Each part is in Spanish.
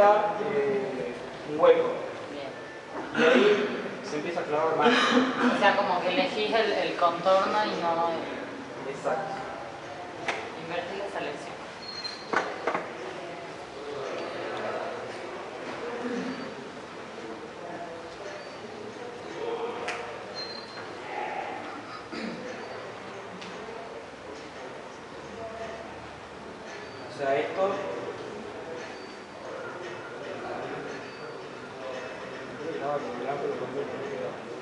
eh, un hueco. Bien. Y ahí se empieza a clavar más. O sea, como que elegís el, el contorno y no Exacto. invertís la selección. O sea, esto. No, con lo pongo en negro.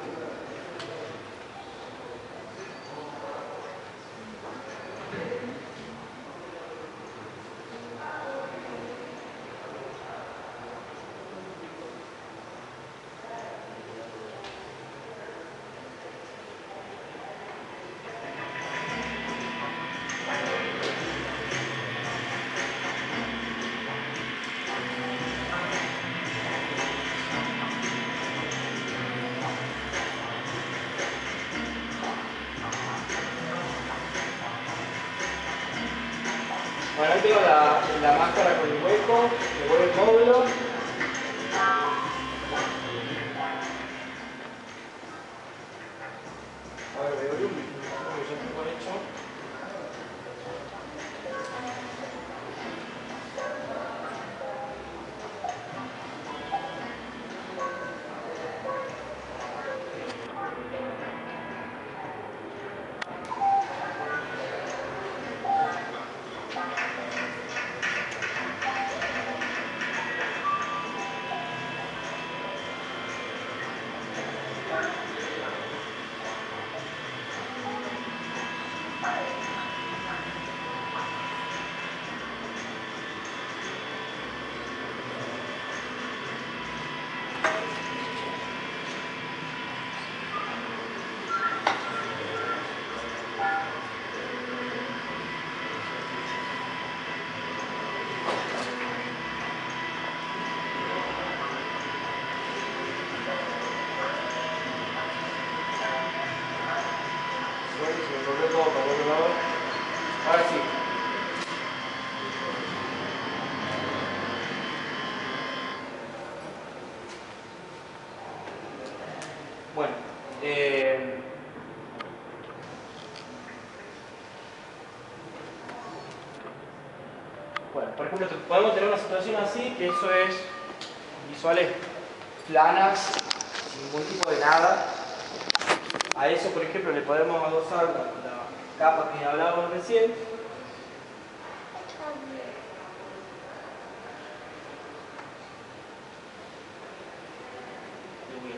Bueno, ahí tengo la, la máscara con el hueco, le voy el módulo. A ver, de volumen, como ya tengo hecho. Bueno, eh, bueno, por ejemplo, podemos tener una situación así, que eso es visuales planas, sin ningún tipo de nada. A eso, por ejemplo, le podemos adosar la, la capa que hablábamos recién. Le voy a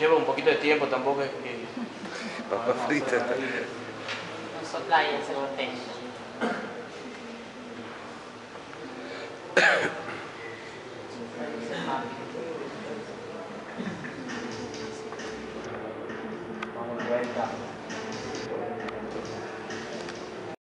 Lleva un poquito de tiempo, tampoco es que... Papa frita. No sopla y hace botella. Vamos de vuelta.